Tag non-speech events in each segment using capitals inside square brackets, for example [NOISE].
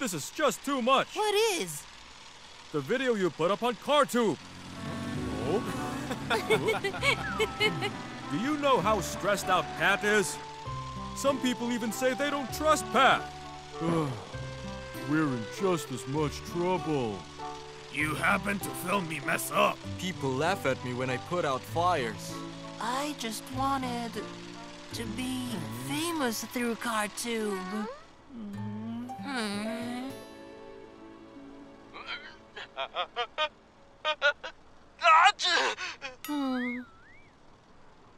This is just too much. What is? The video you put up on CarTube. Oh. [LAUGHS] Do you know how stressed out Pat is? Some people even say they don't trust Pat. [SIGHS] We're in just as much trouble. You happen to film me mess up. People laugh at me when I put out fires. I just wanted to be famous through CarTube. Hmm. Hmm. [LAUGHS]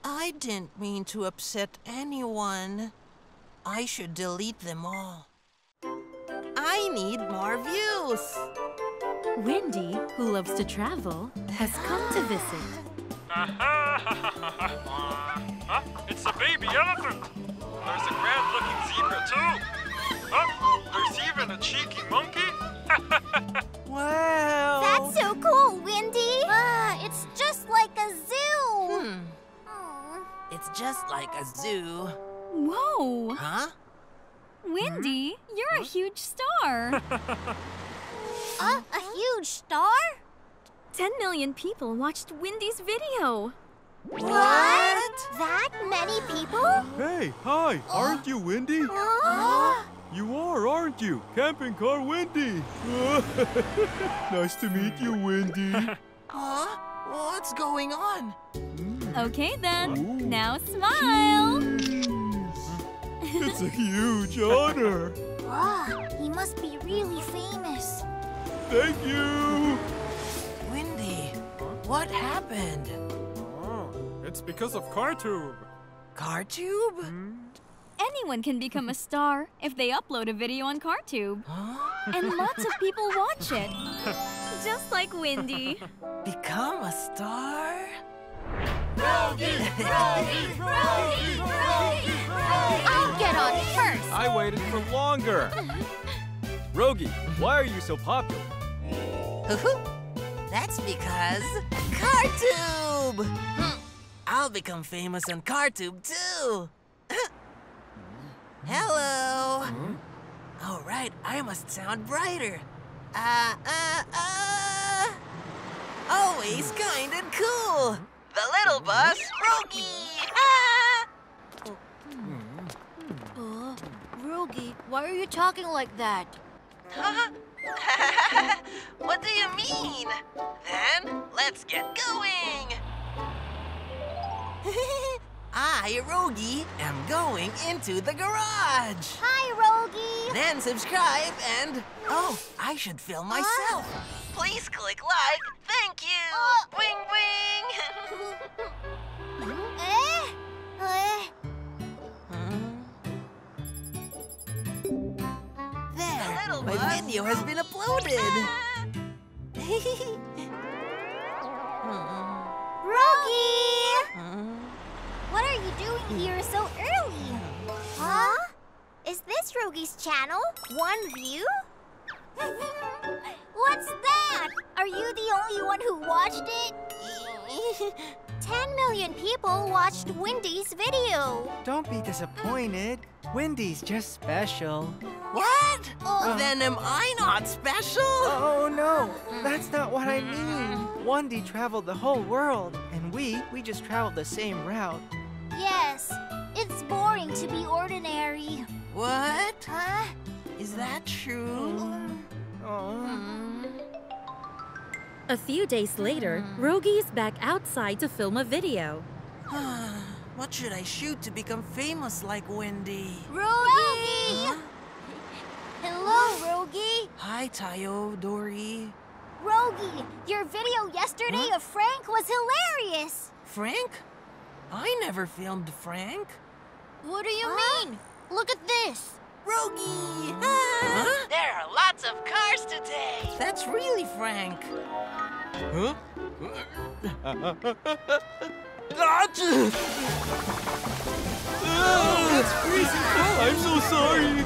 I didn't mean to upset anyone. I should delete them all. I need more views. Wendy, who loves to travel, has come to visit. huh? [LAUGHS] It's a baby elephant. There's a grand-looking zebra too. Huh? There's even a cheeky monkey. [LAUGHS] Wow. That's so cool, Wendy. Ah, it's just like a zoo. Hmm. Hmm. It's just like a zoo. Whoa! Huh? Wendy, you're a huge star. [LAUGHS] Uh, a huge star? 10 million people watched Wendy's video. What? That many people? hey, hi. Aren't you Wendy? [GASPS] Huh? You are, aren't you? Camping car Wendy. [LAUGHS] nice to meet you, Wendy. [LAUGHS] Huh? What's going on? Mm. Okay then, Ooh. now smile. It's a [LAUGHS] huge honor. Wow, he must be really famous. Thank you. Wendy, what happened? Oh, it's because of CarTube. CarTube? Hmm? Anyone can become a star if they upload a video on CarTube. And lots of people watch it. [LAUGHS] Just like Wendy. Become a star? I'll get on first. I waited for longer. [LAUGHS] Rogi, why are you so popular? That's because CarTube! Hmm. I'll become famous on CarTube too. Hello. All right, I must sound brighter. Uh, uh, uh. Always kind and cool. The little bus, Rogi. Ah! Uh, Rogi, why are you talking like that? Huh? [LAUGHS] what do you mean? Then let's get going. [LAUGHS] I, Rogi, am going into the garage. Hi, Rogi. Then subscribe and oh, I should film myself. Please click like. Thank you. Uh. Wing wing. [LAUGHS] Eh? Eh? There, my video has been uploaded. [LAUGHS] here so early? Huh? Is this Rogi's channel? One view? [LAUGHS] What's that? Are you the only one who watched it? [LAUGHS] 10 million people watched Wendy's video. Don't be disappointed. Wendy's just special. What? Oh. Then am I not special? Oh no, that's not what I mean. Wendy traveled the whole world, and we, we just traveled the same route. Yes, it's boring to be ordinary. What? Huh? Is that true? Oh. A few days later, hmm. Rogi is back outside to film a video. [SIGHS] what should I shoot to become famous like Wendy? Rogi! Hello, Rogi. Hi, Tayo, Dory. Rogi, your video yesterday Huh? of Frank was hilarious. Frank? I never filmed Frank. What do you mean? Look at this. Rogi! [LAUGHS] Huh? There are lots of cars today. That's really Frank. Huh? [LAUGHS] That's freezing cold. Oh, I'm so sorry.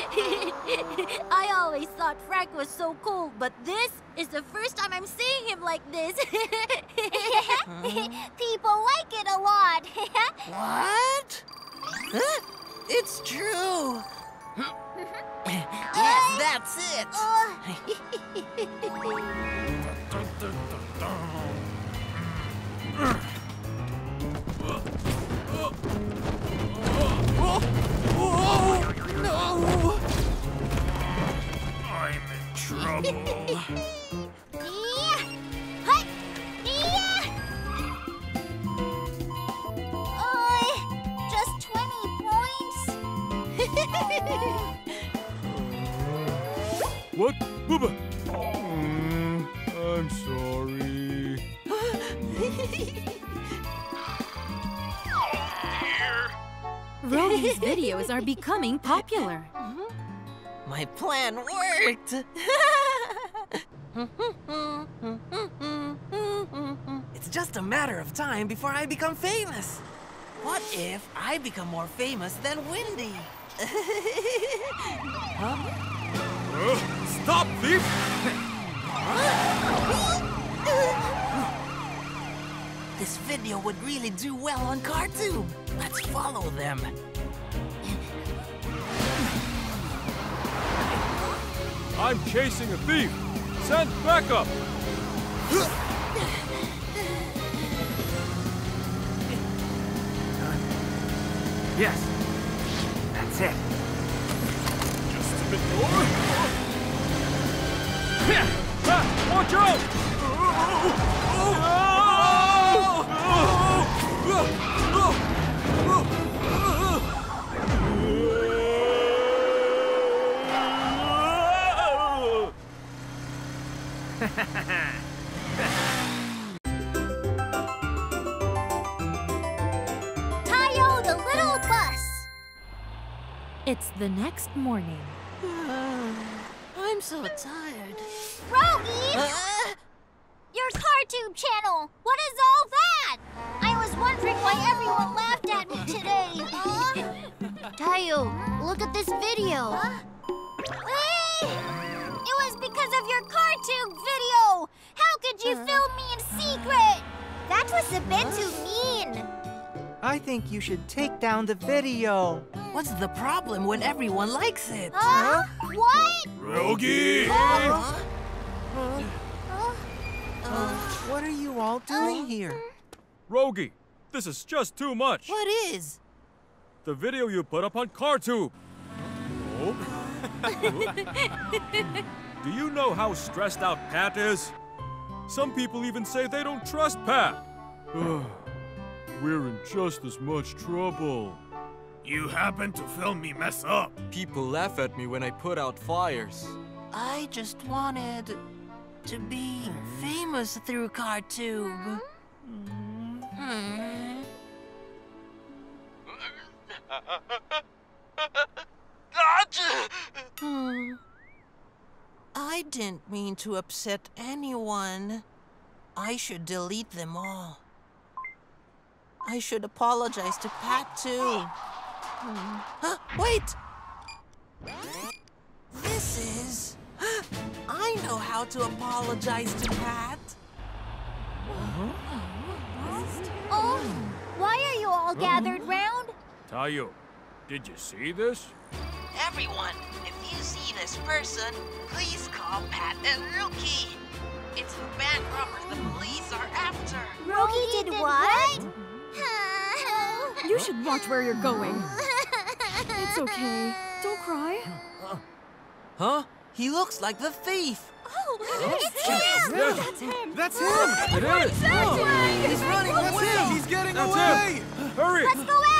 [LAUGHS] [LAUGHS] I always thought Frank was so cool, but this is the first time I'm seeing him like this. [LAUGHS] People like it a lot. [LAUGHS] What? Huh? It's true. yes, that's it. Oh. I'm What? Bubba! Mm, I'm sorry. Rogi's videos are becoming popular. My plan worked. [LAUGHS] [LAUGHS] it's just a matter of time before I become famous. What if I become more famous than Wendy? [LAUGHS] Uh, stop, thief! [LAUGHS] This video would really do well on CarTube. Let's follow them. I'm chasing a thief! Send backup! Yes. That's it. Just a bit more. Ah, watch out! [LAUGHS] Tayo, the little bus. It's the next morning. [SIGHS] I'm so tired. Rogi! Ah! Your CarTube channel! What is all that? I was wondering why everyone laughed at me today. Huh? [LAUGHS] Tayo, look at this video. Hey! It was because of your CarTube That was a bit too mean. I think you should take down the video. What's the problem when everyone likes it? Huh? What? Rogi! Huh? What are you all doing uh, here? Rogi, this is just too much. What is? The video you put up on CarTube. Oh. [LAUGHS] Do you know how stressed out Pat is? Some people even say they don't trust Pat. [SIGHS] We're in just as much trouble. You happen to film me mess up. People laugh at me when I put out fires. I just wanted to be famous through CarTube. Hmm. Hmm. I didn't mean to upset anyone. I should delete them all. I should apologize to Pat too. Hmm. Huh, wait! This is. [GASPS] I know how to apologize to Pat. Oh, why are you all gathered round? Tayo, did you see this? Everyone, if you see this person, please call Pat and Rookie. It's the bank robber the police are after. Rogi did, what? [LAUGHS] You should watch where you're going. It's okay. Don't cry. Huh? He looks like the thief. Oh, it's him! Yes, That's him! That's oh, him! it is! He's running away. He's getting That's away! him! Hurry! Let's go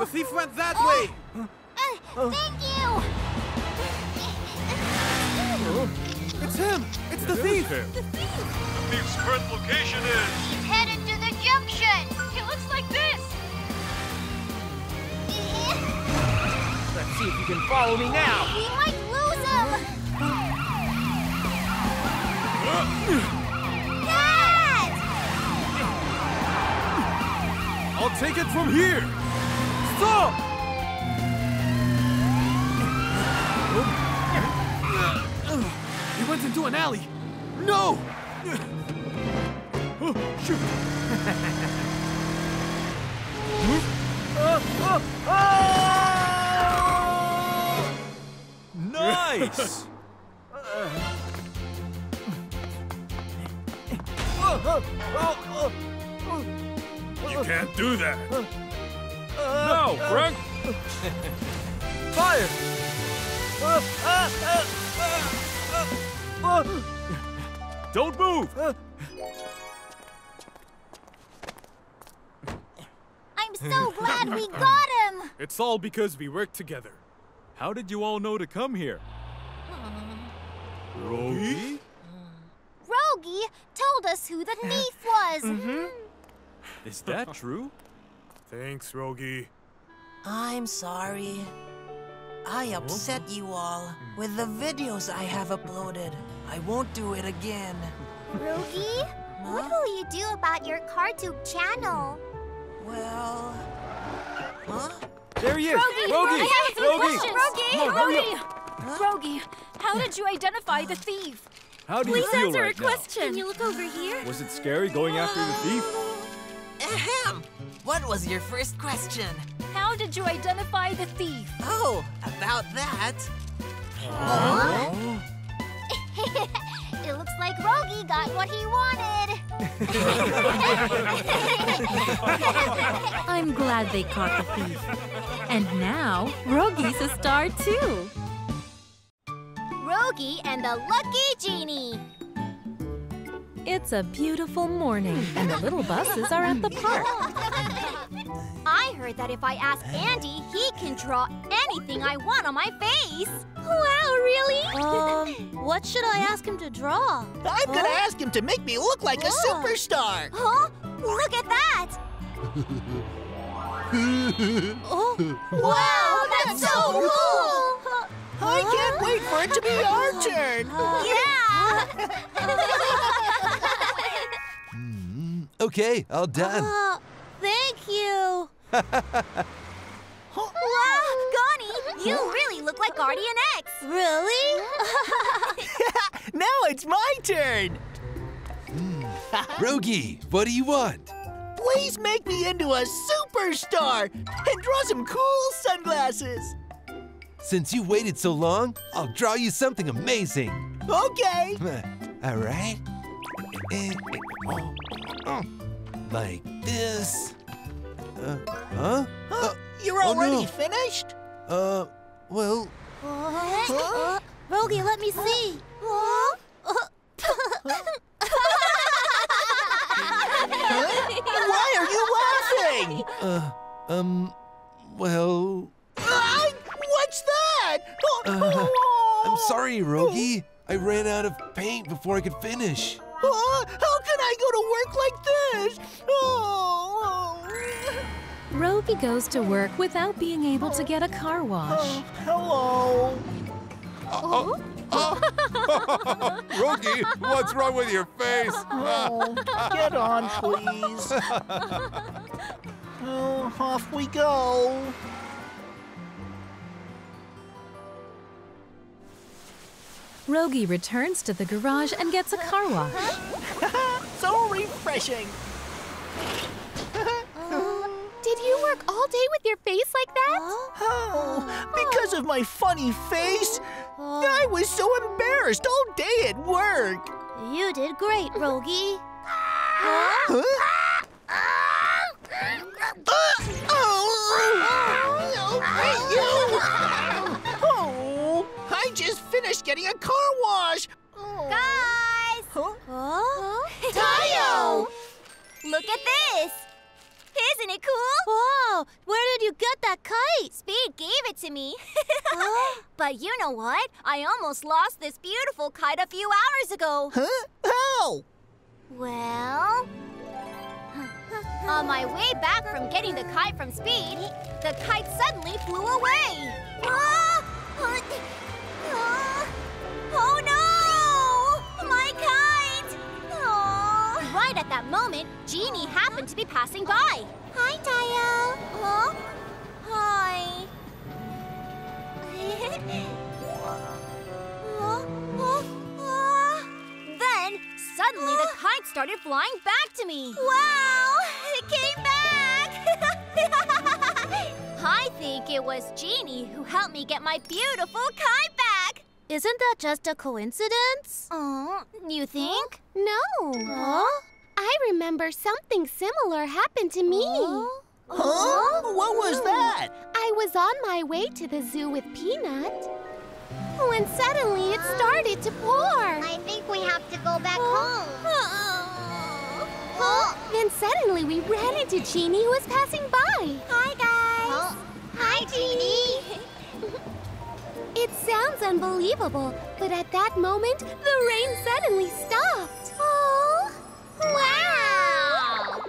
The thief went that Oh. way! Uh, thank you! It's him! It's the It is thief! him. Thief's current location is... Headed to the junction! It looks like this! Let's see if you can follow me now! We might lose him! Dad! I'll take it from here! Stop! turns into an alley. No! [LAUGHS] Oh, shoot! Nice! [LAUGHS] You can't do that. Now, Frank! Fire! Don't move! I'm so glad we got him! It's all because we worked together. How did you all know to come here? Rogi? Rogi told us who the [LAUGHS] thief was. Mm-hmm. Is that true? Thanks, Rogi. I'm sorry. I upset you all with the videos I have uploaded. I won't do it again. Rogi, [LAUGHS] what will you do about your CarTube channel? Well, huh? There he is! Rogi! Rogi! I have some Rogi! questions! Rogi! Come on, hurry Rogi! Rogi, how did you identify the thief? How do you Please feel answer right a now? question. Can you look over here? Was it scary going after the thief? Ahem! What was your first question? How did you identify the thief? Oh, about that. [LAUGHS] it looks like Rogi got what he wanted. [LAUGHS] I'm glad they caught the thief. And now, Rogi's a star too. Rogi and the Lucky Genie. It's a beautiful morning, and the little buses are at the park. [LAUGHS] I heard that if I ask Andy, he can draw anything I want on my face. Wow, really? Um, [LAUGHS] what should I ask him to draw? I'm gonna ask him to make me look like a superstar. Huh? Look at that! [LAUGHS] Oh, Wow, that's so cool! I can't wait for it to be our turn. [LAUGHS] Yeah! Okay, all done. uh, thank you. [LAUGHS] Wow, Gani, you really look like Guardian X. Really? [LAUGHS] [LAUGHS] now it's my turn. Rogi, what do you want? Please make me into a superstar and draw some cool sunglasses. Since you waited so long, I'll draw you something amazing. Okay. All right. Eh, eh, oh, oh. Like this. Uh, huh? Huh? You're oh, already no. finished? Uh, well, Uh, Rogi, let me see. Why are you laughing? uh, um, well, Ah, what's that? Oh, Uh. I'm sorry, Rogi. I ran out of paint before I could finish. Oh, how can I go to work like this? Oh. Rogi goes to work without being able to get a car wash. Oh, hello. Uh, uh, uh. [LAUGHS] Rogi, what's wrong with your face? Oh, get on, please. [LAUGHS] Oh, off we go. Rogi returns to the garage and gets a car wash. [LAUGHS] refreshing. [LAUGHS] Did you work all day with your face like that? Oh, because of my funny face, I was so embarrassed all day at work. You did great, Rogi. Huh? oh, [LAUGHS] oh, I just finished getting a car wash. Guys! Huh? Tayo! Look at this! Isn't it cool? Whoa, where did you get that kite? Speed gave it to me. [LAUGHS] but you know what? I almost lost this beautiful kite a few hours ago. Huh? How? Well, on my way back from getting the kite from Speed, the kite suddenly flew away. Ah! passing by. Hi, Tayo. Huh? Hi. [LAUGHS] Then, suddenly the [GASPS] kite started flying back to me. Wow! It came back! [LAUGHS] I think it was Genie who helped me get my beautiful kite back. Isn't that just a coincidence? Oh, you think? No. Huh? I remember something similar happened to me. Huh? What was hmm. that? I was on my way to the zoo with Peanut. When suddenly it started to pour. I think we have to go back home. Oh. Then suddenly we ran into Genie who was passing by. Hi, guys. Hi, Genie. [LAUGHS] It sounds unbelievable, but at that moment, the rain suddenly stopped. Oh. Oh, Wow!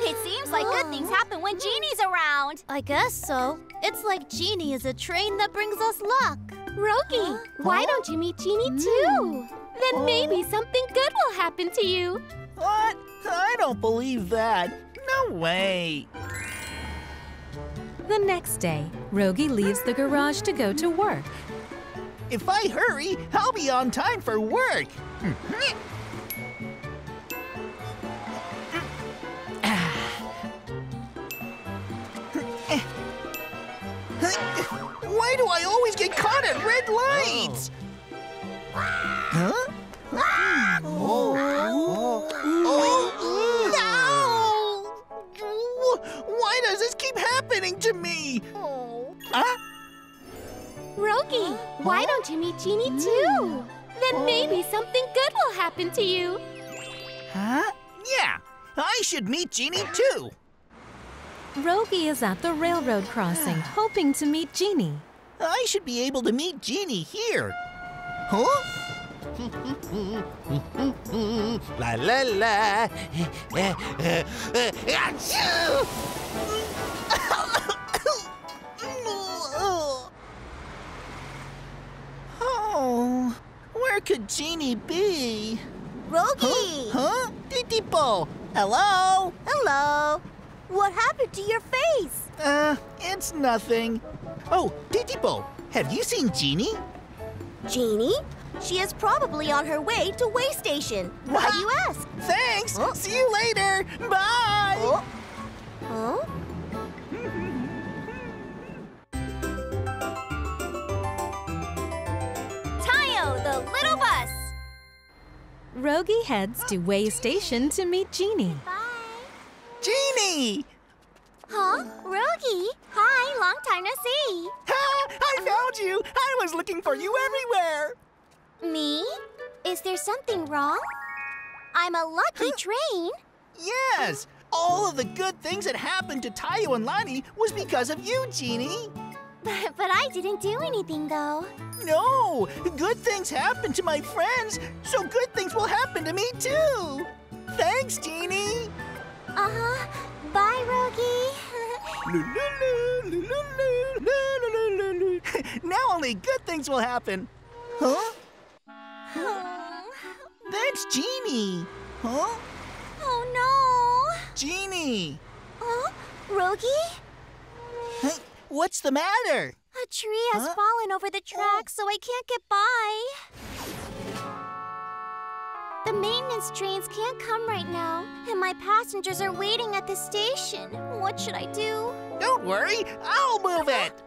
It seems like good things [GASPS] happen when Genie's around. I guess so. It's like Genie is a train that brings us luck. Rogi, [GASPS] why don't you meet Genie hmm. too? Then maybe oh. something good will happen to you. What? I don't believe that. No way. The next day, Rogi leaves the garage to go to work. If I hurry, I'll be on time for work. [LAUGHS] Why do I always get caught at red lights? Huh? Oh. Oh. No! Why does this keep happening to me? Oh. Huh? Rogi, why don't you meet Genie too? Then oh. maybe something good will happen to you. Huh? Yeah, I should meet Genie too. Rogi is at the railroad crossing, [SIGHS] hoping to meet Genie. I should be able to meet Genie here. Huh? [LAUGHS] La la la. Oh, [COUGHS] where could Genie be? Rogi! Huh? Titipo, hello? Hello. What happened to your face? Uh, it's nothing. Oh, Titipo, have you seen Genie? Genie? She is probably on her way to Way Station. Why do you [LAUGHS] ask? Thanks. See you later. Bye. Huh? Tayo, the little bus. Rogi heads to Way Station to meet Genie. Genie! Huh? Rogi? Hi, long time no see. Ha! I found you. I was looking for you everywhere. Me? Is there something wrong? I'm a lucky train. Yes. All of the good things that happened to Tayo and Lani was because of you, Genie! But, but I didn't do anything though. No, good things happen to my friends, so good things will happen to me too. Thanks, Genie. Uh-huh. Bye, Rogi. [LAUGHS] [LAUGHS] now only good things will happen. Huh? That's Genie. Huh? oh no. Genie. Huh? Rogi? Hey, what's the matter? A tree has Huh? fallen over the tracks, so I can't get by. The maintenance trains can't come right now, and my passengers are waiting at the station. What should I do? Don't worry, I'll move it.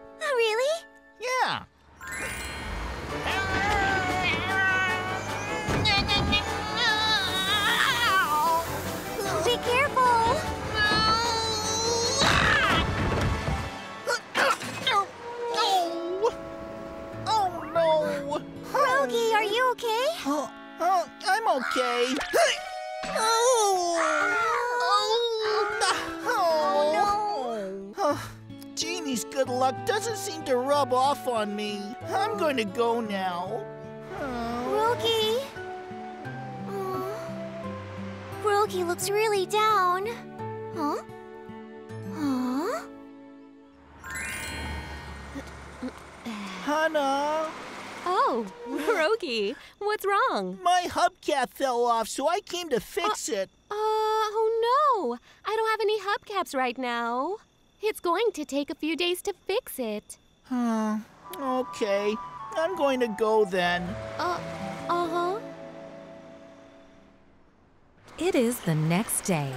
Off on me. I'm going to go now. Rogi. Rogi looks really down. Huh? Huh? Hannah, Oh, Rogi, what's wrong? my hubcap fell off, so I came to fix it. Uh, oh no! I don't have any hubcaps right now. It's going to take a few days to fix it. Hmm, okay. I'm going to go then. Uh, uh-huh. It is the next day.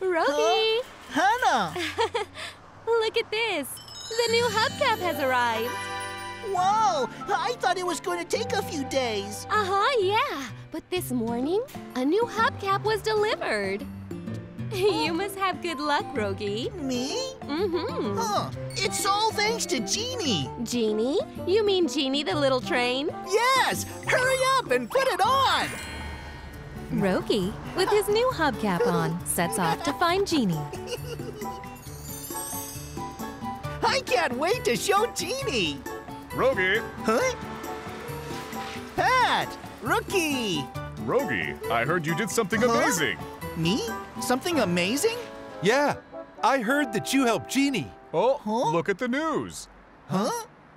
Rogi! Hannah! [LAUGHS] Look at this. The new hubcap has arrived. Whoa! I thought it was going to take a few days. Uh-huh, yeah. But this morning, a new hubcap was delivered. [LAUGHS] You must have good luck, Rogi. Me? Mm-hmm. Huh. It's all thanks to Genie. Genie? You mean Genie the little train? Yes! Hurry up and put it on! Rogi, with his new hubcap on, sets off to find Genie. [LAUGHS] I can't wait to show Genie. Rogi! Huh? Pat! Rookie! Rogi, I heard you did something Huh? amazing. Me? Something amazing? Yeah, I heard that you helped Genie. Oh, Huh? look at the news. Huh?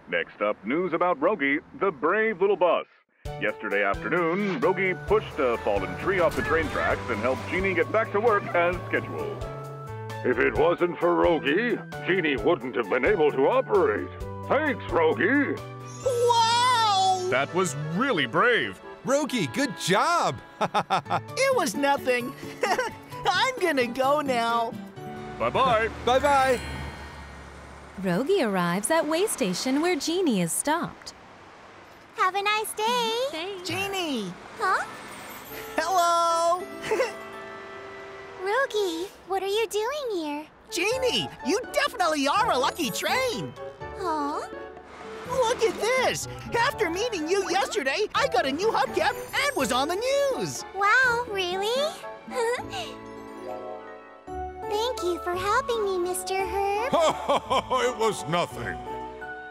Next up, news about Rogi, the brave little bus. Yesterday afternoon, Rogi pushed a fallen tree off the train tracks and helped Genie get back to work as scheduled. If it wasn't for Rogi, Genie wouldn't have been able to operate. Thanks, Rogi. Wow! That was really brave. Rogi, good job. [LAUGHS] It was nothing. [LAUGHS] I'm gonna go now. Bye bye. bye bye. Rogi arrives at way station where Genie is stopped. Have a nice day. Thanks. Genie! Huh? Hello! [LAUGHS] Rogi, what are you doing here? Genie, you definitely are a lucky train! Huh? Look at this! After meeting you yesterday, I got a new hubcap and was on the news! Wow, really? Thank you for helping me, Mr. Herb. [LAUGHS] it was nothing.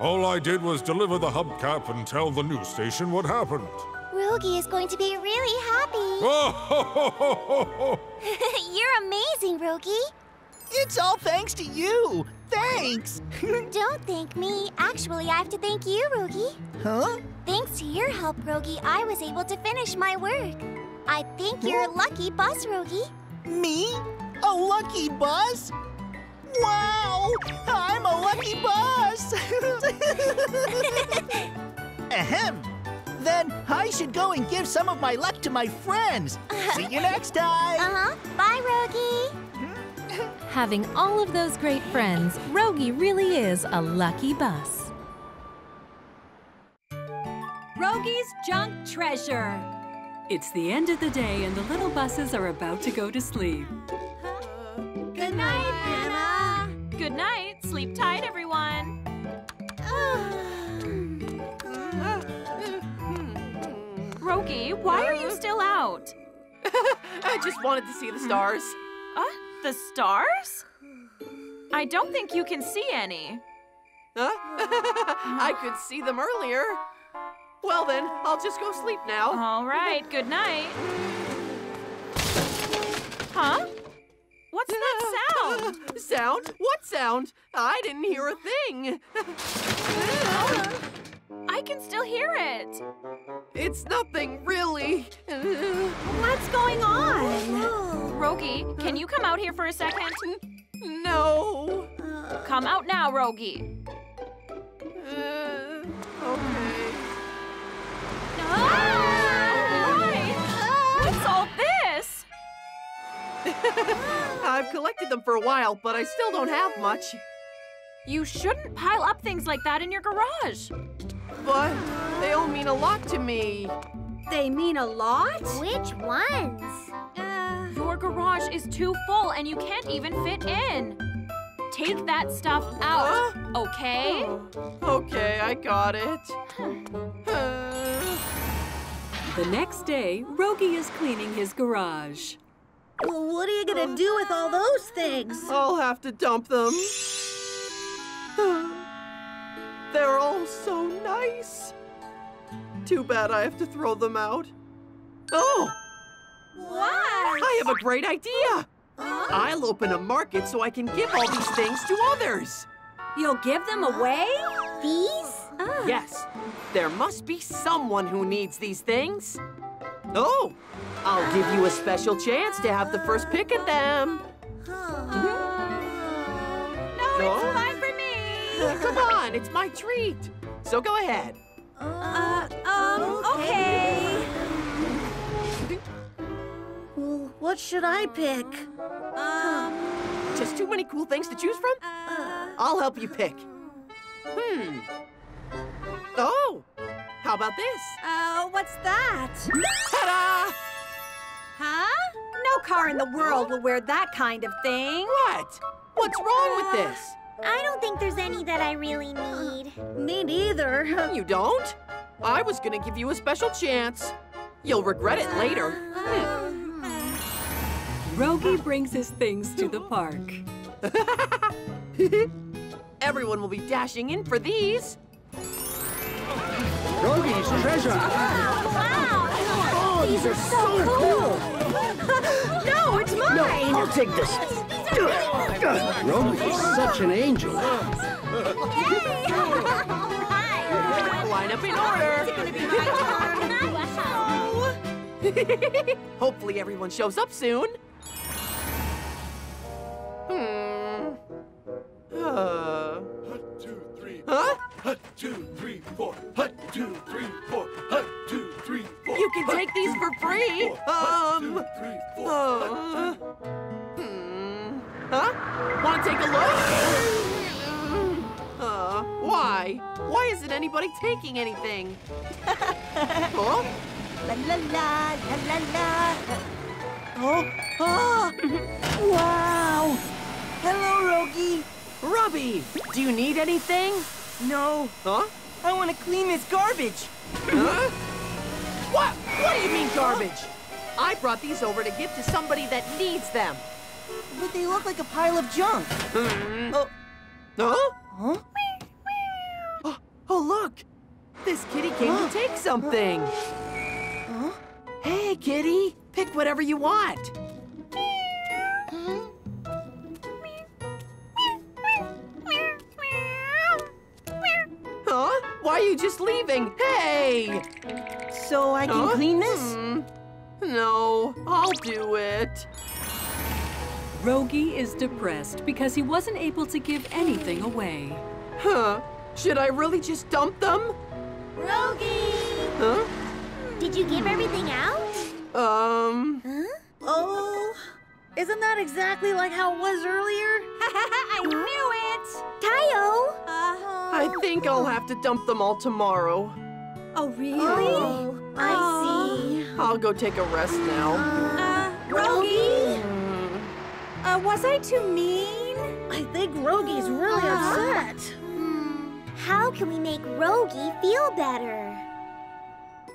All I did was deliver the hubcap and tell the news station what happened. Rogi is going to be really happy. [LAUGHS] [LAUGHS] You're amazing, Rogi. It's all thanks to you! Thanks! [LAUGHS] Don't thank me. Actually, I have to thank you, Rogi. huh? Thanks to your help, Rogi, I was able to finish my work. I think you're a lucky bus, Rogi. Me? A lucky bus? Wow! I'm a lucky bus! [LAUGHS] Ahem! Then I should go and give some of my luck to my friends. [LAUGHS] See you next time! Uh-huh. Bye, Rogi. [LAUGHS] Having all of those great friends, Rogi really is a lucky bus. Rogi's Junk Treasure. It's the end of the day and the little buses are about to go to sleep. Good night, Hannah. Good night. Sleep tight, everyone. Rogi, why are you still out? [LAUGHS] I just wanted to see the stars. Uh, the stars? I don't think you can see any. Huh? [LAUGHS] I could see them earlier. Well then, I'll just go sleep now. All right, good night. Huh? What's that [LAUGHS] sound? sound? What sound? I didn't hear a thing. [LAUGHS] I can still hear it. It's nothing, really. What's going on? Rogi, can you come out here for a second? No. Come out now, Rogi. Uh, okay. Why? What's all this? [LAUGHS] I've collected them for a while, but I still don't have much. You shouldn't pile up things like that in your garage. But they all mean a lot to me. They mean a lot? Which ones? Your garage is too full and you can't even fit in. Take that stuff out, okay? Okay, I got it. The next day, Rogi is cleaning his garage. Well, what are you gonna do with all those things? I'll have to dump them. They're all so nice. Too bad I have to throw them out. Oh! What? I have a great idea! I'll open a market so I can give all these things to others. You'll give them away? These? Ah. Yes, there must be someone who needs these things. Oh, I'll give you a special chance to have the first pick at them. No, it's fine for me. Come on, it's my treat. So go ahead. Uh, um, okay. What should I pick? Um, just too many cool things to choose from? I'll help you pick. Hmm. Oh, how about this? Uh, what's that? Ta-da! Huh? No car in the world will wear that kind of thing. What? What's wrong with this? I don't think there's any that I really need. [GASPS] Me neither. [LAUGHS] You don't? I was gonna give you a special chance. You'll regret it later. [SIGHS] Rogi brings his things to the park. [LAUGHS] Everyone will be dashing in for these. Rogi's treasure. Oh, oh, these are so cool. [LAUGHS] no, it's mine. No, I'll take this. Rogi is such an angel. Line up in order. Hopefully everyone shows up soon. Hmm. Uh. Hut, two, three, Huh? hut, two, three, four. Hut, two, three, four. Hut, two, three, four. You can take these for free. Um. Uh, hmm. Huh? Want to take a look? Uh, why? Why isn't anybody taking anything? [LAUGHS] huh? La la la, la la la. Oh, ah! Wow! Hello, Rogi. Robbie, do you need anything? No, Huh? I want to clean this garbage. Huh? What? What do you mean garbage? I brought these over to give to somebody that needs them. But they look like a pile of junk. Hmm. Oh, Huh? huh? Oh, [GASPS] oh, look! This kitty came to take something. Huh? Hey, kitty, pick whatever you want. Huh? Why are you just leaving? Hey! So I can Huh? clean this? Hmm. No, I'll do it. Rogi is depressed because he wasn't able to give anything away. Huh? Should I really just dump them? Rogi! Huh? Did you give everything out? Um. Huh? Oh, isn't that exactly like how it was earlier? [LAUGHS] I knew it! Tayo! Uh. I think I'll have to dump them all tomorrow. Oh, really? Oh, I see. I'll go take a rest now. Uh, Rogi? Uh, was I too mean? I think Rogi's really Uh-huh. upset. Hmm. How can we make Rogi feel better?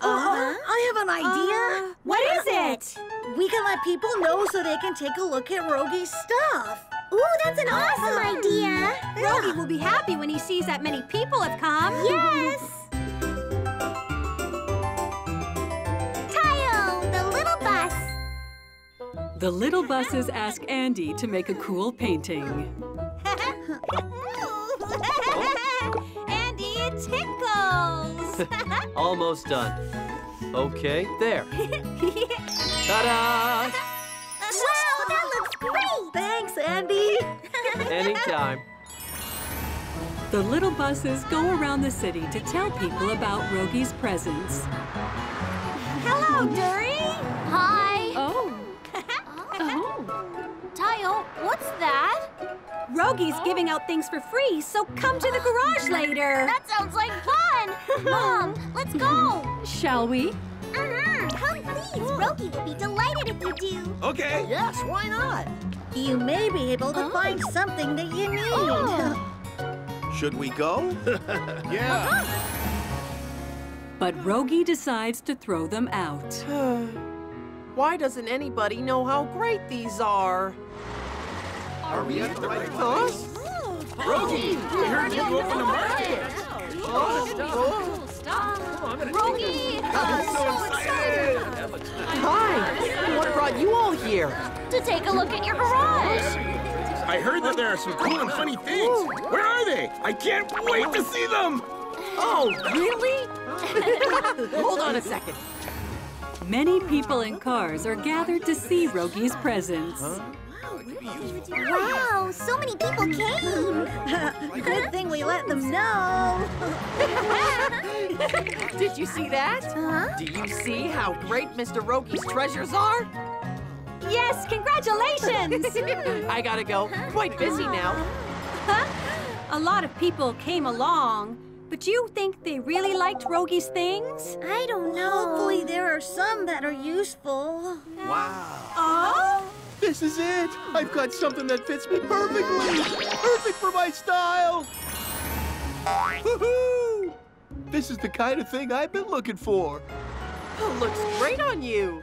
Uh-huh. I have an idea. Uh, what is it? We can let people know so they can take a look at Rogi's stuff. Ooh, that's an awesome idea! Rogi will be happy when he sees that many people have come. Yes! The little buses ask Andy to make a cool painting. [LAUGHS] Andy, it tickles! [LAUGHS] Almost done. Okay, there. [LAUGHS] Ta-da! Wow, that looks great! Thanks, Andy. Anytime. The little buses go around the city to tell people about Rogi's presents. Hello, Dury! Hi. Oh, Oh. Tayo, what's that? Rogi's giving out things for free, so come to the garage [LAUGHS] later. That sounds like fun. Mom, let's go. [LAUGHS] shall we? Mm-hmm. Come please, Rogi will be delighted if you do. Okay. Yes, why not? You may be able to find something that you need. Oh. [LAUGHS] Should we go? Yeah. But Rogi decides to throw them out. [SIGHS] [GASPS] Why doesn't anybody know how great these are? Are we at the right Huh? Rogi, we heard you open the market. Oh, stop! Rogi, I'm so excited. Hi! What brought you all here? to take a look at your garage. I heard that there are some cool and funny things. Where are they? I can't wait to see them. Oh, really? [LAUGHS] Hold on a second. Many people in cars are gathered to see Rogi's presents. Wow, so many people came! [LAUGHS] Good thing we let them know. [LAUGHS] Did you see that? Huh? Do you see how great Mr. Rogi's treasures are? Yes, congratulations! [LAUGHS] I gotta go. Quite busy now. A lot of people came along, but you think they really liked Rogi's things? I don't know. Hopefully there are some that are useful. Wow. Oh? This is it. I've got something that fits me perfectly. Perfect for my style. Woohoo! This is the kind of thing I've been looking for. Oh, looks great on you.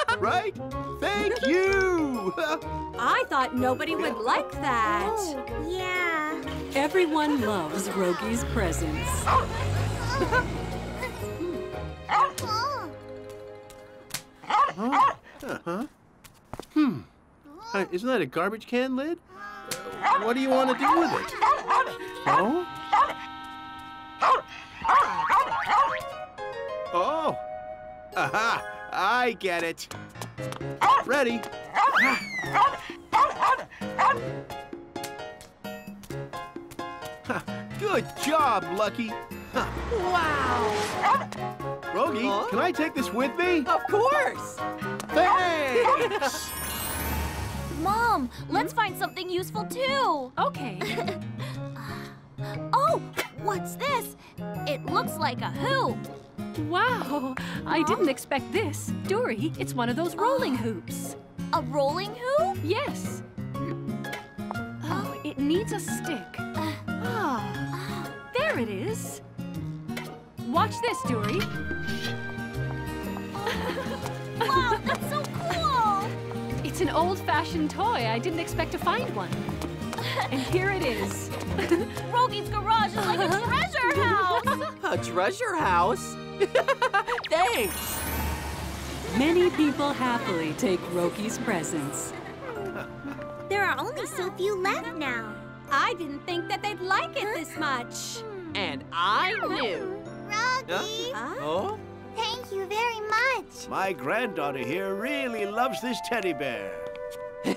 [LAUGHS] right? Thank you. [LAUGHS] I thought nobody would like that. Oh, yeah. Everyone loves Rogi's presents. Huh? Uh-huh. Hmm. Uh, isn't that a garbage can lid? Uh, what do you want to do with it? Oh? Oh! Aha! I get it. Ready? Ha, [LAUGHS] Good job, Lucky. Wow. Rogi, Huh? can I take this with me? Of course. Thanks! [LAUGHS] Mom, let's find something useful too. Okay. [LAUGHS] Oh, what's this? It looks like a hoop. Wow, I didn't expect this. Dory, it's one of those oh. rolling hoops. A rolling hoop? Yes. Oh, it needs a stick. There it is. Watch this, Dory. Wow, that's so cool! It's an old-fashioned toy. I didn't expect to find one. And here it is. [LAUGHS] Rogi's garage is like a uh-huh. treasure house. [LAUGHS] A treasure house? [LAUGHS] Thanks. Many people happily take Rogi's presents. There are only so few left now. I didn't think that they'd like it this much. And I knew. Rogi, Oh? thank you very much. My granddaughter here really loves this teddy bear. [LAUGHS]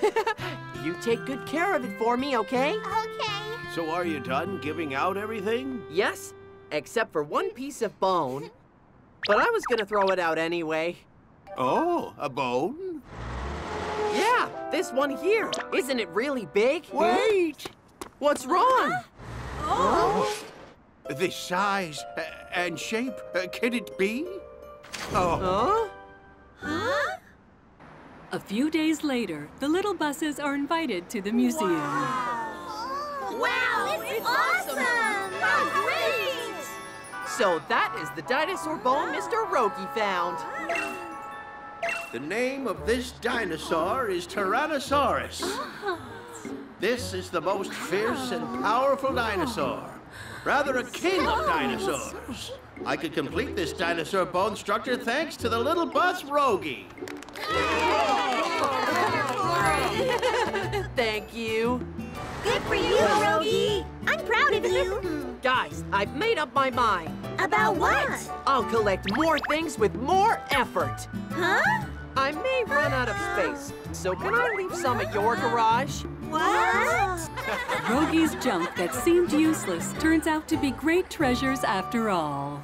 You take good care of it for me, okay? Okay. So are you done giving out everything? Yes, except for one piece of bone. But I was gonna throw it out anyway. Oh, a bone? Yeah, this one here. Isn't it really big? Wait! What's wrong? Oh. The size uh, and shape, uh, can it be? Oh, Huh? A few days later, the little buses are invited to the museum. Wow, this is awesome. How Great. So that is the dinosaur bone Mr. Rogi found. the name of this dinosaur is Tyrannosaurus. This is the most fierce and powerful dinosaur. Rather a king of oh, dinosaurs. I could complete this dinosaur bone structure thanks to the little bus Rogi. [LAUGHS] Thank you. Good for you, Rogi. I'm proud of you. Guys, I've made up my mind. About what? I'll collect more things with more effort. Huh? I may run out of space, so can I leave some at your garage? What? Rogi's junk that seemed useless turns out to be great treasures after all.